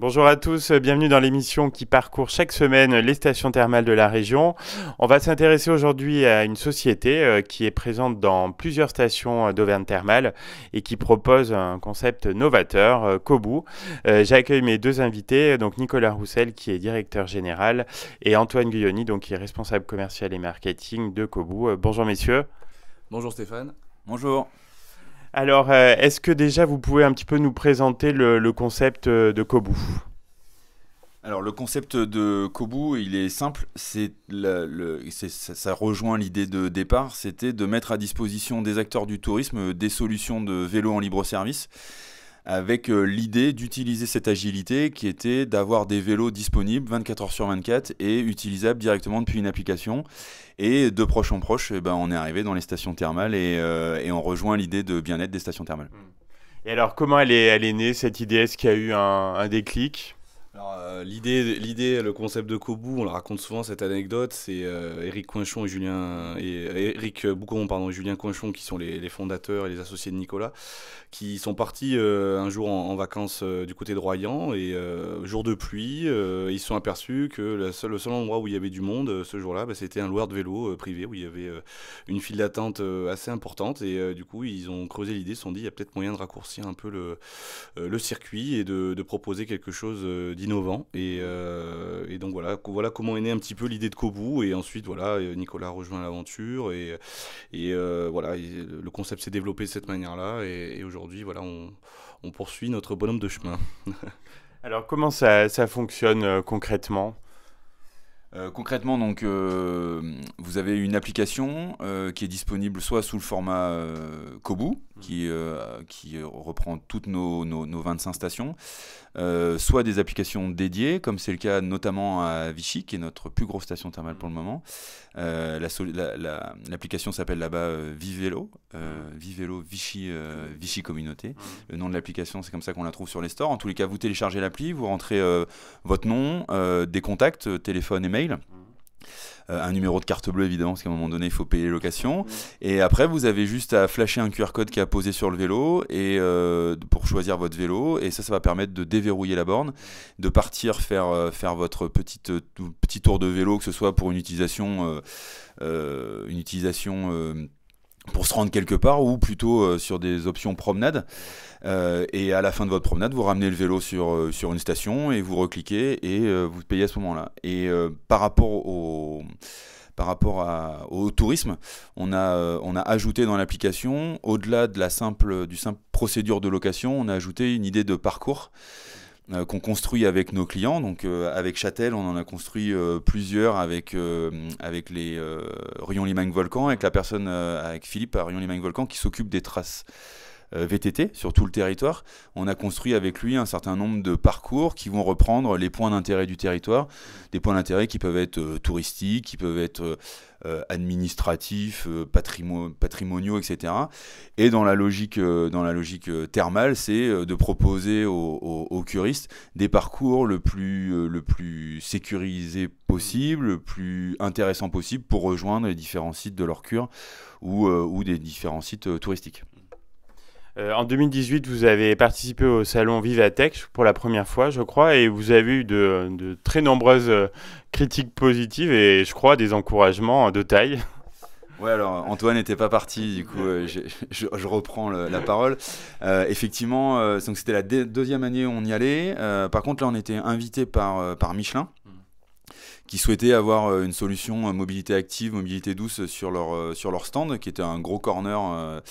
Bonjour à tous, bienvenue dans l'émission qui parcourt chaque semaine les stations thermales de la région. On va s'intéresser aujourd'hui à une société euh, qui est présente dans plusieurs stations d'Auvergne thermale et qui propose un concept novateur, euh, Kobu. Euh, j'accueille mes deux invités, donc Nicolas Roussel qui est directeur général et Antoine Guyoni donc qui est responsable commercial et marketing de Kobu. Bonjour messieurs. Bonjour Stéphane. Bonjour. Alors, euh, est-ce que déjà vous pouvez un petit peu nous présenter le, concept euh, de Kobu? Alors le concept de Kobu, il est simple, c'est ça, ça, rejoint l'idée de départ, c'était de mettre à disposition des acteurs du tourisme des solutions de vélo en libre service avec euh, l'idée d'utiliser cette agilité qui était d'avoir des vélos disponibles 24 heures sur 24 et utilisables directement depuis une application. Et de proche en proche, eh ben, on est arrivé dans les stations thermales et, euh, on rejoint l'idée de bien-être des stations thermales. Et alors, comment elle est, elle est née cette idée? Est-ce qu'il y a eu un déclic? Euh, l'idée, l'idée, le concept de Kobu, on le raconte souvent cette anecdote. C'est euh, Eric Coinchon et Julien et Eric Boucon, pardon, et Julien Coinchon qui sont les, fondateurs et les associés de Nicolas, qui sont partis euh, un jour en, vacances du côté de Royan et jour de pluie, ils se sont aperçus que le seul, le seul endroit où il y avait du monde ce jour-là, bah, c'était un loueur de vélo privé où il y avait une file d'attente assez importante et du coup ils ont creusé l'idée, ils se sont dit il y a peut-être moyen de raccourcir un peu le, le circuit et de, de proposer quelque chose innovant. Et, euh, et, donc voilà, voilà comment est née un petit peu l'idée de Kobu. Et ensuite, voilà, Nicolas rejoint l'aventure. Et, et euh, voilà, le concept s'est développé de cette manière-là. Et, aujourd'hui, voilà, on, on, poursuit notre bonhomme de chemin. Alors, comment ça, ça fonctionne euh, concrètement donc, vous avez une application qui est disponible soit sous le format Kobu, qui, qui reprend toutes nos, nos, nos 25 stations, euh, soit des applications dédiées, comme c'est le cas notamment à Vichy, qui est notre plus grosse station thermale pour le moment. Euh, l'application s'appelle là-bas euh, Vivelo, Vivelo Vichy, Vichy Communauté. Le nom de l'application, c'est comme ça qu'on la trouve sur les stores. En tous les cas, vous téléchargez l'appli, vous rentrez votre nom, des contacts, téléphone et mail. Euh, un numéro de carte bleue évidemment, parce qu'à un moment donné il faut payer les locations. Et après vous avez juste à flasher un QR code qui a posé sur le vélo et euh, pour choisir votre vélo. Et ça, ça va permettre de déverrouiller la borne, de partir faire, euh, faire votre petite, petit tour de vélo, que ce soit pour une utilisation, une utilisation pour se rendre quelque part ou plutôt sur des options promenade. Euh, et à la fin de votre promenade, vous ramenez le vélo sur, euh, sur une station et vous recliquez et euh, vous payez à ce moment-là. Et par rapport au par rapport au tourisme, on a, on a ajouté dans l'application, au-delà de la simple, du simple procédure de location, on a ajouté une idée de parcours qu'on construit avec nos clients. Donc avec Châtel, on en a construit plusieurs avec, avec les Rion-Limagne Volcan, avec la personne, avec Philippe à Rion-Limagne Volcan qui s'occupe des traces euh, VTT sur tout le territoire. On a construit avec lui un certain nombre de parcours qui vont reprendre les points d'intérêt du territoire, des points d'intérêt qui peuvent être euh, touristiques, qui peuvent être euh, administratifs, patrimoniaux, etc. Et dans la logique, thermale, c'est de proposer aux, curistes des parcours le plus, le sécurisé possible, le plus intéressant possible pour rejoindre les différents sites de leur cure ou, ou des différents sites touristiques. Euh, en 2018, vous avez participé au salon Vivatech pour la première fois, je crois, et vous avez eu de, très nombreuses euh, critiques positives et je crois des encouragements de taille. Ouais, alors Antoine n'était pas parti, du coup euh, je, reprends la parole. effectivement, donc c'était la deuxième année où on y allait. par contre, là, on était invité par Michelin qui souhaitait avoir une solution mobilité active, mobilité douce sur leur, sur leur stand, qui était un gros corner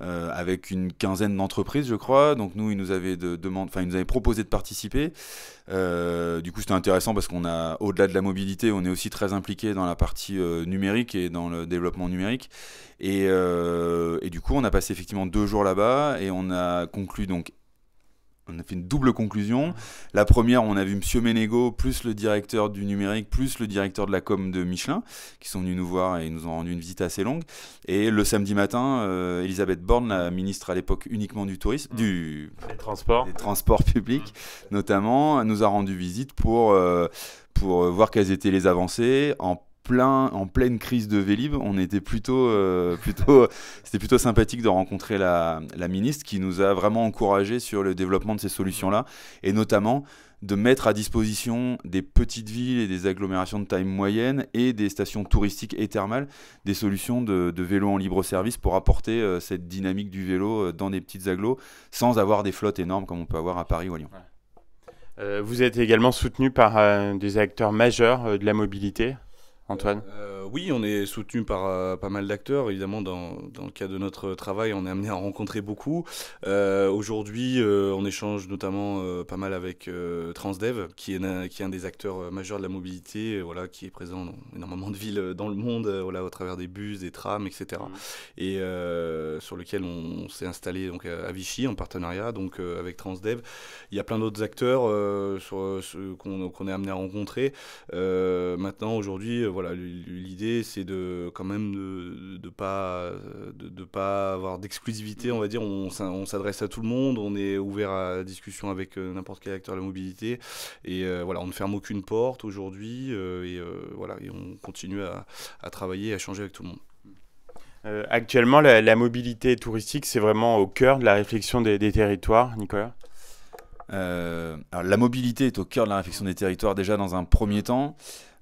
euh, avec une quinzaine d'entreprises, je crois. Donc nous, ils nous avaient de, enfin, ils nous avaient proposé de participer. Euh, du coup, c'était intéressant parce qu'on a, au-delà de la mobilité, on est aussi très impliqué dans la partie euh, numérique et dans le développement numérique. Et, et, du coup, on a passé effectivement deux jours là-bas et on a conclu donc on a fait une double conclusion. La première, on a vu Monsieur Ménégo, plus le directeur du numérique, plus le directeur de la com de Michelin, qui sont venus nous voir et nous ont rendu une visite assez longue. Et le samedi matin, euh, Elisabeth Borne, la ministre à l'époque uniquement du tourisme, du des transports, des transports publics notamment, nous a rendu visite pour, euh, pour voir quelles étaient les avancées en en pleine crise de Vélib, on était plutôt, plutôt, c'était plutôt sympathique de rencontrer la, ministre qui nous a vraiment encouragé sur le développement de ces solutions-là, et notamment de mettre à disposition des petites villes et des agglomérations de taille moyenne et des stations touristiques et thermales des solutions de, vélo en libre service pour apporter euh, cette dynamique du vélo euh, dans des petites agglos sans avoir des flottes énormes comme on peut avoir à Paris ou à Lyon. Euh, vous êtes également soutenu par des acteurs majeurs de la mobilité? Antoine euh, Oui, on est soutenu par euh, pas mal d'acteurs. Évidemment, dans, dans, le cadre de notre travail, on est amené à rencontrer beaucoup. Euh, aujourd'hui, on échange notamment pas mal avec Transdev, qui est, qui est un des acteurs majeurs de la mobilité, voilà, qui est présent dans énormément de villes dans le monde, voilà, au travers des bus, des trams, etc. Et mmh. sur lequel on, s'est installé donc, à Vichy en partenariat donc, avec Transdev. Il y a plein d'autres acteurs qu'on est amené à rencontrer. maintenant, aujourd'hui, voilà, l'idée c'est de quand même de, de pas de, pas avoir d'exclusivité, on va dire. On, s'adresse à tout le monde, on est ouvert à la discussion avec euh, n'importe quel acteur de la mobilité, et euh, voilà, on ne ferme aucune porte aujourd'hui, euh, et voilà, et on continue à, travailler, à changer avec tout le monde. actuellement, la, mobilité touristique, c'est vraiment au cœur de la réflexion des, des territoires, Nicolas? Alors, la mobilité est au cœur de la réflexion des territoires déjà dans un premier temps.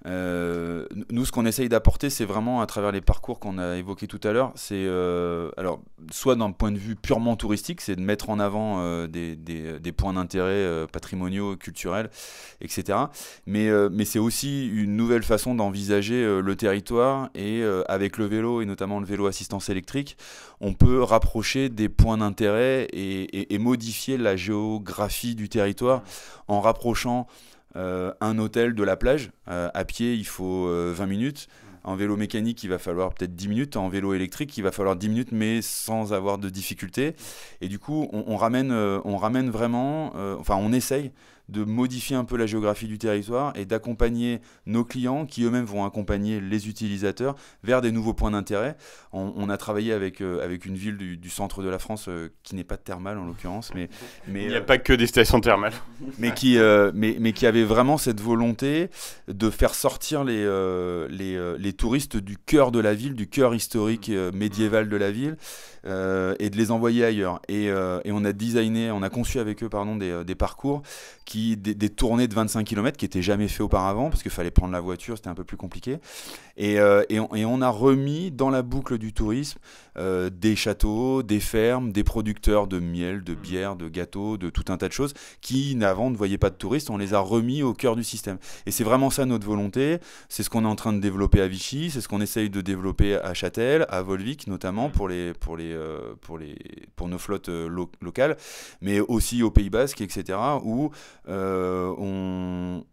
Euh, nous, ce qu'on essaye d'apporter, c'est vraiment à travers les parcours qu'on a évoqués tout à l'heure, c'est euh, alors soit d'un point de vue purement touristique, c'est de mettre en avant euh, des, points d'intérêt patrimoniaux, culturels, etc. Mais, c'est aussi une nouvelle façon d'envisager le territoire et avec le vélo et notamment le vélo assistance électrique, on peut rapprocher des points d'intérêt et modifier la géographie du territoire en rapprochant euh, un hôtel de la plage. Euh, à pied, il faut 20 euh, minutes. En vélo mécanique, il va falloir peut-être 10 minutes. En vélo électrique, il va falloir 10 minutes, mais sans avoir de difficultés. Et du coup, on, ramène, on ramène vraiment, enfin, on essaye de modifier un peu la géographie du territoire et d'accompagner nos clients qui eux-mêmes vont accompagner les utilisateurs vers des nouveaux points d'intérêt. On, a travaillé avec, euh, avec une ville du, centre de la France euh, qui n'est pas thermale en l'occurrence, mais, mais il n'y a pas que des stations thermales, mais qui euh, mais, mais qui avait vraiment cette volonté de faire sortir les, les, les, touristes du cœur de la ville, du cœur historique médiéval de la ville et de les envoyer ailleurs. Et, et, on a designé, on a conçu avec eux pardon des, des parcours qui des, tournées de 25 km qui n'étaient jamais fait auparavant parce qu'il fallait prendre la voiture, c'était un peu plus compliqué. Et, euh, et, on, a remis dans la boucle du tourisme euh, des châteaux, des fermes, des producteurs de miel, de bière, de gâteaux, de tout un tas de choses qui avant ne voyaient pas de touristes. On les a remis au cœur du système. Et c'est vraiment ça notre volonté. C'est ce qu'on est en train de développer à Vichy, c'est ce qu'on essaye de développer à Châtel, à Volvic notamment pour, les, pour, les, euh, pour, les, pour nos flottes locales, mais aussi au Pays Basque, etc. où euh, on,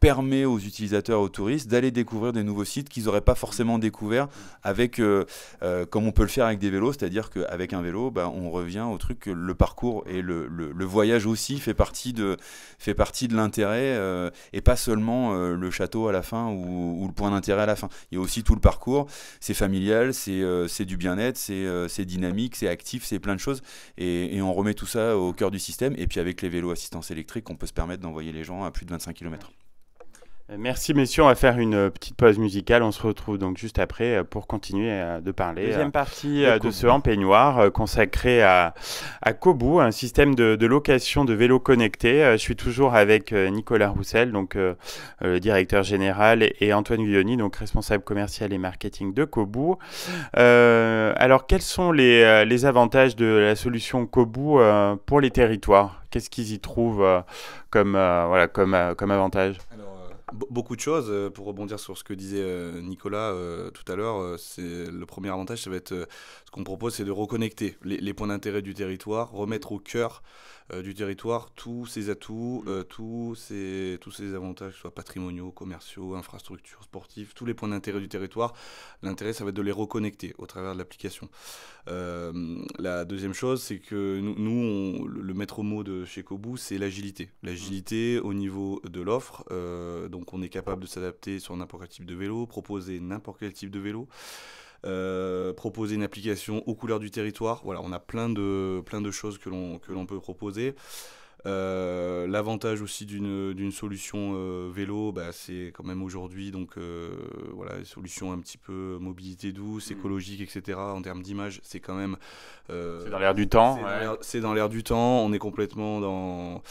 permet aux utilisateurs, aux touristes d'aller découvrir des nouveaux sites qu'ils n'auraient pas forcément découverts avec, euh, euh, comme on peut le faire avec des vélos, c'est-à-dire qu'avec un vélo, bah, on revient au truc que le parcours et le, voyage aussi fait partie de, fait partie de l'intérêt et pas seulement le château à la fin ou, le point d'intérêt à la fin. Il y a aussi tout le parcours, c'est familial, c'est du bien-être, c'est dynamique, c'est actif, c'est plein de choses et, et on remet tout ça au cœur du système et puis avec les vélos assistance électrique qu'on peut se permettre d'envoyer les gens à plus de 25 km. Euh, merci messieurs, on va faire une euh, petite pause musicale, on se retrouve donc juste après euh, pour continuer de parler. Deuxième partie de ce empeignoir consacré à, à Kobu, un système de, location de vélos connectés. Je suis toujours avec Nicolas Roussel, donc le directeur général, et Antoine Guilloni, donc responsable commercial et marketing de Kobu. alors quels sont les, les, avantages de la solution Kobu pour les territoires? Qu'est-ce qu'ils y trouvent comme, voilà, comme, comme avantage? Beaucoup de choses. Euh, pour rebondir sur ce que disait euh, Nicolas euh, tout à l'heure, c'est le premier avantage, ça va être ce qu'on propose, c'est de reconnecter les, points d'intérêt du territoire, remettre au cœur du territoire tous ses atouts, tous ces tous ces avantages, soit patrimoniaux, commerciaux, infrastructures, sportifs, tous les points d'intérêt du territoire. L'intérêt, ça va être de les reconnecter au travers de l'application. la deuxième chose, c'est que nous, le maître mot de chez Kobu, c'est l'agilité. L'agilité au niveau de l'offre. donc on est capable de s'adapter sur n'importe quel type de vélo, proposer n'importe quel type de vélo. Euh, proposer une application aux couleurs du territoire. Voilà, on a plein de, plein de choses que l'on peut proposer. Euh, l'avantage aussi d'une solution euh, vélo, bah, c'est quand même aujourd'hui donc euh, voilà une solution un petit peu mobilité douce, mm. écologique, etc. En termes d'image, c'est quand même c'est dans l'air du temps. C'est dans l'air du temps. On est complètement dans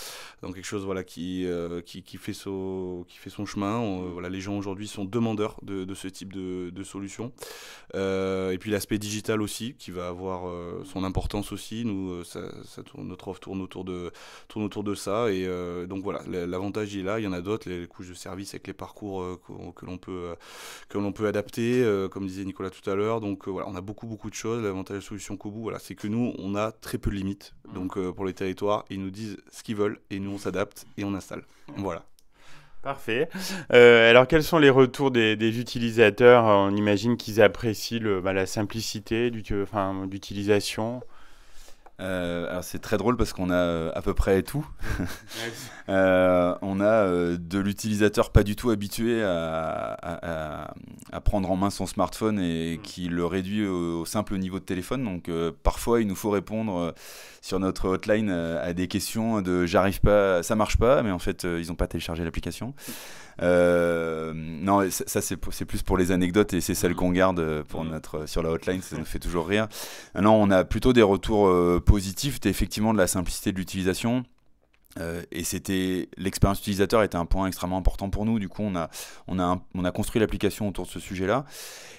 dans quelque chose voilà qui qui, qui, fait son qui fait son chemin. voilà, les gens aujourd'hui sont demandeurs de, de, ce type de, de solution. et puis l'aspect digital aussi qui va avoir son importance aussi. Nous, ça, ça tourne, notre offre tourne autour de tourne autour de ça. Et euh, donc voilà, l'avantage est là. Il y en a d'autres, les, couches de service avec les parcours euh, que, l'on peut, euh, que l'on peut adapter, comme disait Nicolas tout à l'heure. Donc voilà, on a beaucoup beaucoup de choses. L'avantage de la solution Kobu, voilà, c'est que nous, on a très peu de limites. Mmh. Donc pour les territoires, ils nous disent ce qu'ils veulent et nous on s'adapte et on installe. Voilà. Parfait. alors, quels sont les retours des, utilisateurs? On imagine qu'ils apprécient le, bah, la simplicité d'utilisation. Euh, alors c'est très drôle parce qu'on a euh, à peu près tout. Euh, on a de l'utilisateur pas du tout habitué à, prendre en main son smartphone et mm. qui le réduit au, simple niveau de téléphone. Donc parfois il nous faut répondre sur notre hotline à des questions de j'arrive pas, ça marche pas, mais en fait ils n'ont pas téléchargé l'application. Euh, non, ça c'est plus pour les anecdotes et c'est celle qu'on garde euh, pour mm. notre sur la hotline, ça nous fait toujours rire. Non, on a plutôt des retours euh, positifs, effectivement de la simplicité de l'utilisation. Et c'était l'expérience utilisateur était un point extrêmement important pour nous. Du coup, on a on a on a construit l'application autour de ce sujet-là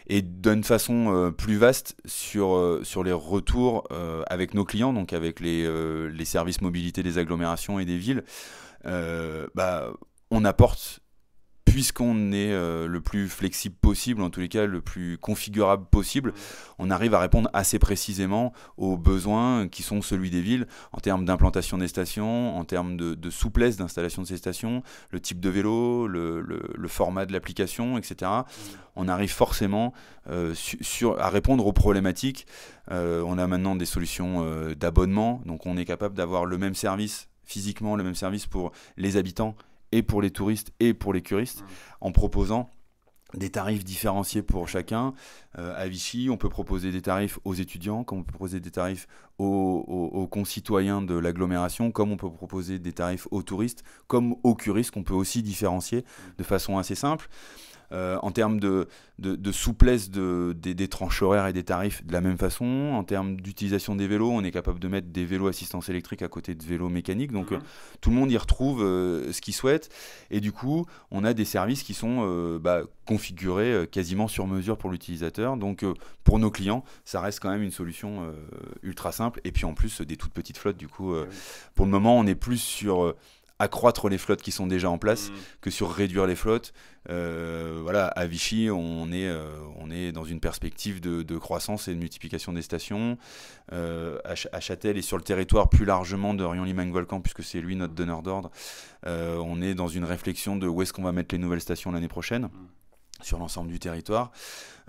et d'une façon plus vaste sur sur les retours avec nos clients, donc avec les les services mobilité des agglomérations et des villes. bah, on apporte puisqu'on est euh, le plus flexible possible, en tous les cas le plus configurable possible, on arrive à répondre assez précisément aux besoins qui sont celui des villes en termes d'implantation des stations, en termes de, souplesse d'installation de ces stations, le type de vélo, le, format de l'application, etc. On arrive forcément euh, à répondre aux problématiques. Euh, on a maintenant des solutions d'abonnement, donc on est capable d'avoir le même service physiquement, le même service pour les habitants et pour les touristes et pour les curistes, en proposant des tarifs différenciés pour chacun. Euh, à Vichy, on peut proposer des tarifs aux étudiants, comme on peut proposer des tarifs aux, concitoyens de l'agglomération, comme on peut proposer des tarifs aux touristes, comme aux curistes, qu'on peut aussi différencier de façon assez simple. Euh, en termes de, de, souplesse de, des, tranches horaires et des tarifs de la même façon. En termes d'utilisation des vélos, on est capable de mettre des vélos assistance électrique à côté de vélos mécaniques. Donc mhm. euh, tout le monde y retrouve euh, ce qu'il souhaite. Et du coup, on a des services qui sont bah, configurés quasiment sur mesure pour l'utilisateur. Donc pour nos clients, ça reste quand même une solution ultra simple. Et puis en plus, des toutes petites flottes. Du coup, pour le moment, on est plus sur accroître les flottes qui sont déjà en place mm. que sur réduire les flottes. Euh, voilà, à Vichy, on est, euh, on est dans une perspective de, croissance et de multiplication des stations. Euh, à, Châtel et sur le territoire plus largement de Rion-Limagne-Volcan, puisque c'est lui notre donneur d'ordre, on est dans une réflexion de où est-ce qu'on va mettre les nouvelles stations l'année prochaine. Mm sur l'ensemble du territoire.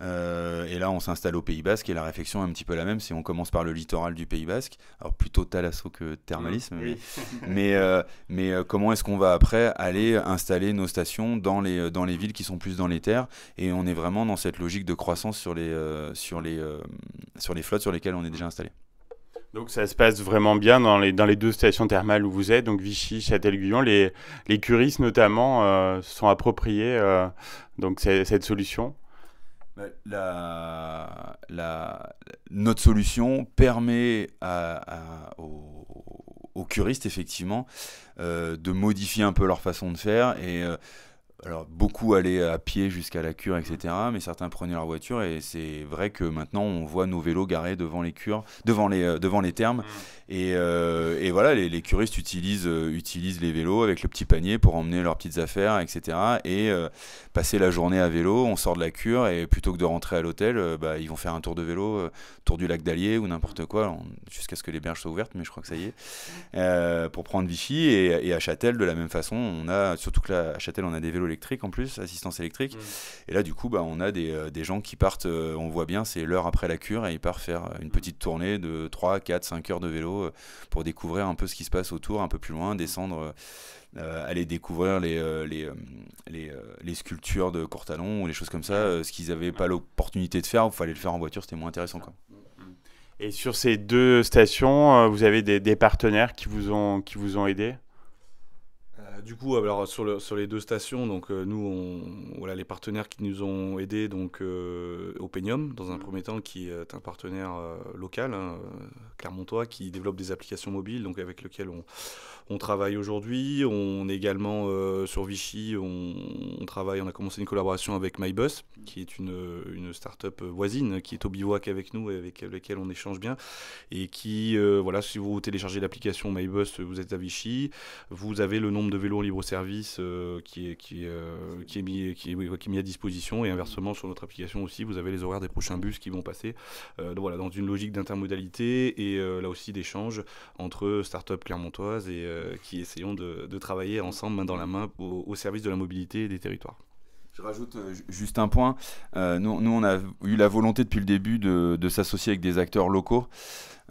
Euh, et là, on s'installe au Pays Basque et la réflexion est un petit peu la même. Si on commence par le littoral du Pays Basque, alors plutôt thalasso que thermalisme, mais, mais, euh, euh, comment est-ce qu'on va après aller installer nos stations dans les, dans les villes qui sont plus dans les terres? Et on est vraiment dans cette logique de croissance sur les, sur les, sur les flottes sur lesquelles on est déjà installé. Donc ça se passe vraiment bien dans les, dans les deux stations thermales où vous êtes, donc Vichy, Châtel-Guyon. Les, les curistes notamment euh, sont appropriés euh, donc cette solution. Bah, la, notre solution permet aux, curistes effectivement euh, de modifier un peu leur façon de faire et alors beaucoup allaient à pied jusqu'à la cure, etc. Mais certains prenaient leur voiture et c'est vrai que maintenant on voit nos vélos garés devant les cures, devant les, euh, devant les thermes. Mmh. Euh, et, voilà, les, curistes utilisent, euh, utilisent les vélos avec le petit panier pour emmener leurs petites affaires, etc. Et passer la journée à vélo, on sort de la cure et plutôt que de rentrer à l'hôtel, bah, ils vont faire un tour de vélo, tour du lac d'Allier ou n'importe quoi, jusqu'à ce que les berges soient ouvertes, mais je crois que ça y est, pour prendre Vichy. Et, à Châtel, de la même façon, on a, surtout que là, à Châtel, on a des vélos électrique en plus, assistance électrique. Mm. Et là, du coup, bah, on a des, euh, des gens qui partent, euh, on voit bien, c'est l'heure après la cure et ils partent faire une petite tournée de 3, 4, 5 heures de vélo euh, pour découvrir un peu ce qui se passe autour, un peu plus loin, descendre. aller découvrir les, les, les, les, sculptures de Courtalon ou les choses comme ça, ce qu'ils n'avaient pas l'opportunité de faire, il fallait le faire en voiture, c'était moins intéressant. Quoi. Et sur ces deux stations, vous avez des, des partenaires qui vous ont, qui vous ont aidé du coup, alors sur, sur, les deux stations, donc euh, nous, on, voilà, les partenaires qui nous ont aidés, donc euh, Openium, dans un mmh. premier temps, qui est un partenaire euh, local, hein, clermontois, qui développe des applications mobiles, donc avec lequel on, on travaille aujourd'hui. On est également sur Vichy, on, travaille, on a commencé une collaboration avec MyBus, qui est une, une start-up voisine, qui est au bivouac avec nous et avec laquelle on échange bien, et qui, voilà, si vous téléchargez l'application MyBus, vous êtes à Vichy, vous avez le nombre de vélos libre service euh, qui, est, euh, mis, à disposition et inversement sur notre application aussi vous avez les horaires des prochains bus qui vont passer euh, voilà, dans une logique d'intermodalité et là aussi d'échange entre start-up clermontoises et qui essayons de, de, travailler ensemble main dans la main au, service de la mobilité des territoires. Je rajoute juste un point. nous, nous, on a eu la volonté depuis le début de, de s'associer avec des acteurs locaux.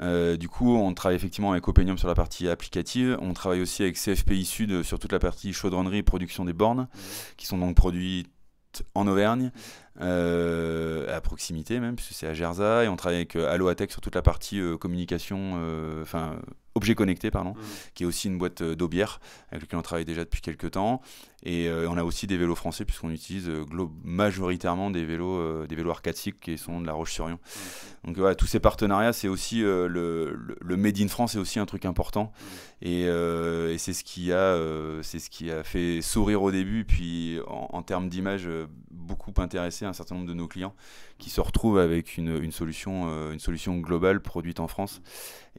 Euh, du coup, on travaille effectivement avec Openium sur la partie applicative. On travaille aussi avec CFPI Sud sur toute la partie chaudronnerie et production des bornes, mmh. qui sont donc produites en Auvergne, euh, à proximité même, puisque c'est à Gerza. Et on travaille avec euh, Alloatech sur toute la partie communication, enfin Objet Connecté, pardon, mmh. qui est aussi une boîte d'aubière avec laquelle on travaille déjà depuis quelques temps. Et euh, on a aussi des vélos français puisqu'on utilise euh, majoritairement des vélos, euh, des vélos arcatiques qui sont de la Roche-sur-Yon. Donc voilà, tous ces partenariats, c'est aussi le, le, Made in France est aussi un truc important. Et, et c'est ce qui a, c'est ce qui a fait sourire au début, puis en, termes d'image, beaucoup intéressé un certain nombre de nos clients qui se retrouvent avec une, solution, une solution globale produite en France.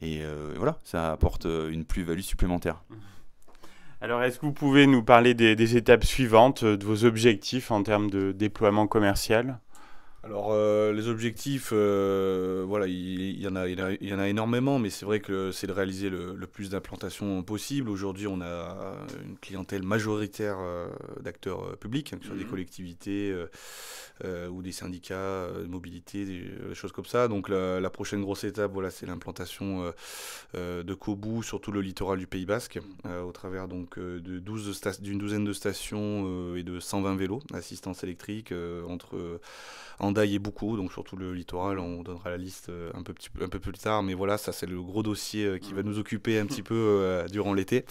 Et voilà, ça apporte une plus-value supplémentaire. Alors, est-ce que vous pouvez nous parler des, étapes suivantes, euh, de vos objectifs en termes de déploiement commercial? Alors euh, les objectifs, euh, voilà, il, y en a, il, y en a énormément, mais c'est vrai que c'est de réaliser le, plus d'implantations possible. Aujourd'hui, on a une clientèle majoritaire d'acteurs publics, hein, que ce soit des mhm. collectivités ou des syndicats de mobilité, des, choses comme ça. Donc la, prochaine grosse étape, voilà, c'est l'implantation de Kobu sur tout le littoral du Pays Basque, au travers donc de 12 d'une douzaine de stations et de 120 vélos assistance électrique entre et beaucoup, donc surtout le littoral, on donnera la liste euh, un peu, un peu plus tard, mais voilà, ça c'est le gros dossier euh, qui va nous occuper un petit peu euh, durant l'été.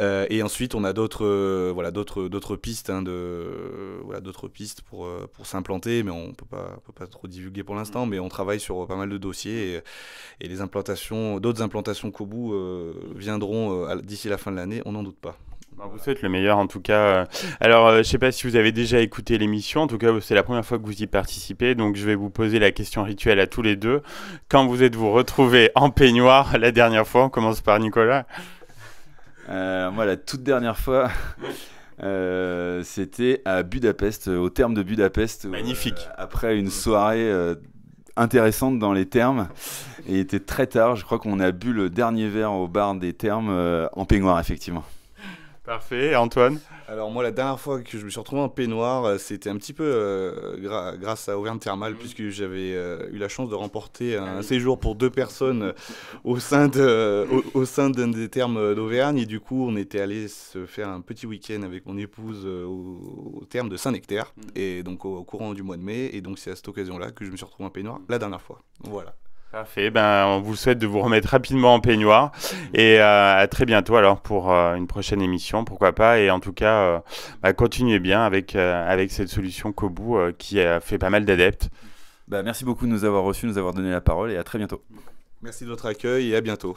et ensuite, on a d'autres voilà, d'autres, d'autres pistes, hein, de, voilà, d'autres pistes pour, pour s'implanter, mais on pas, peut pas trop divulguer pour l'instant, mais on travaille sur pas mal de dossiers et, les implantations, d'autres implantations qu'au bout viendront d'ici la fin de l'année, on n'en doute pas. Bah, vous souhaite le meilleur en tout cas. Alors, je euh, je sais pas si vous avez déjà écouté l'émission. En tout cas, c'est la première fois que vous y participez. Donc, je vais vous poser la question rituelle à tous les deux. Quand vous êtes vous retrouvés en peignoir la dernière fois, on commence par Nicolas. Euh, moi, la toute dernière fois, euh, c'était à Budapest, au terme de Budapest. Magnifique. après une soirée intéressante dans les termes. Et il était très tard. Je crois qu'on a bu le dernier verre au bar des termes en peignoir, effectivement. Parfait. Antoine Alors moi, la dernière fois que je me suis retrouvé en peignoir, euh, c'était un petit peu euh, grâce à Auvergne Thermal, puisque j'avais euh, eu la chance de remporter un séjour pour deux personnes au sein de, au, sein d'un des termes d'Auvergne. Et du coup, on était allé se faire un petit week-end avec mon épouse au, terme de Saint-Nectaire, mm. et donc au, courant du mois de mai. Et donc c'est à cette occasion-là que je me suis retrouvé en peignoir la dernière fois. Voilà. Parfait. Ben, on vous souhaite de vous remettre rapidement en peignoir. Et euh, à très bientôt alors pour euh, une prochaine émission, pourquoi pas. Et en tout cas, euh, bah, continuez bien avec, avec cette solution Kobu qui a fait pas mal d'adeptes. Bah, merci beaucoup de nous avoir reçus, de nous avoir donné la parole et à très bientôt. Merci de votre accueil et à bientôt.